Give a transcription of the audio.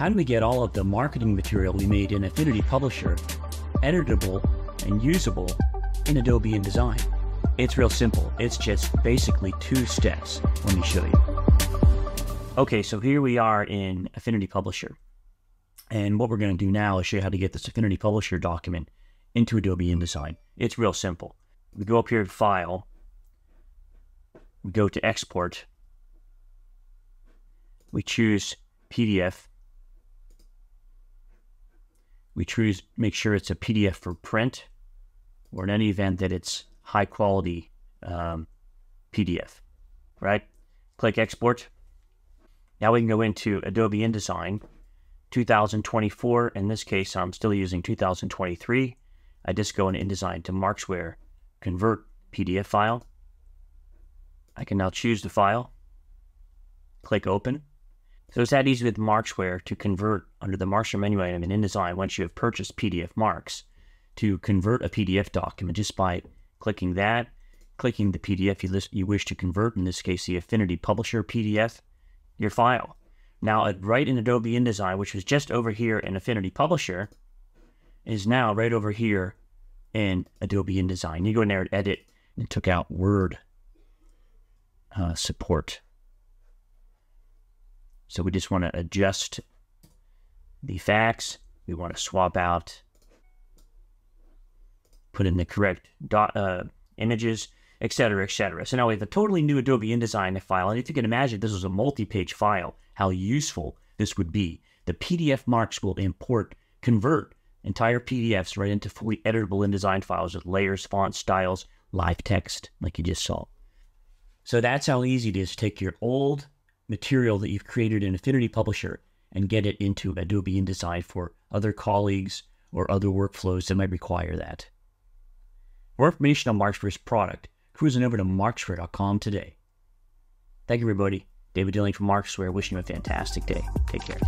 how do we get all of the marketing material we made in Affinity Publisher editable and usable in Adobe InDesign? It's real simple. It's just basically two steps. Let me show you. Okay, so here we are in Affinity Publisher. And what we're going to do now is show you how to get this Affinity Publisher document into Adobe InDesign. It's real simple. We go up here to File, we go to Export, we choose PDF, we choose make sure it's a PDF for print, or in any event that it's high quality um, PDF, right? Click Export. Now we can go into Adobe InDesign 2024. In this case, I'm still using 2023. I just go in InDesign to Markzware, convert PDF file. I can now choose the file, click open. So it's that easy with Markzware to convert under the Markzware menu item in InDesign once you have purchased PDFMarkz to convert a PDF document just by clicking that, clicking the PDF you, list, you wish to convert, in this case the Affinity Publisher PDF, your file. Now, right in Adobe InDesign, which was just over here in Affinity Publisher, is now right over here in Adobe InDesign. You go in there and edit and took out Word uh, support. So we just want to adjust the facts. We want to swap out, put in the correct dot, uh, images, etc., etc. So now we have a totally new Adobe InDesign file. And if you can imagine, this was a multi-page file, how useful this would be. The PDFMarkz will import, convert entire PDFs right into fully editable InDesign files with layers, fonts, styles, live text, like you just saw. So that's how easy it is to take your old material that you've created in Affinity Publisher and get it into Adobe InDesign for other colleagues or other workflows that might require that. For information on Markzware's product, cruising over to markzware.com today. Thank you, everybody. David Dilling from Markzware, wishing you a fantastic day. Take care.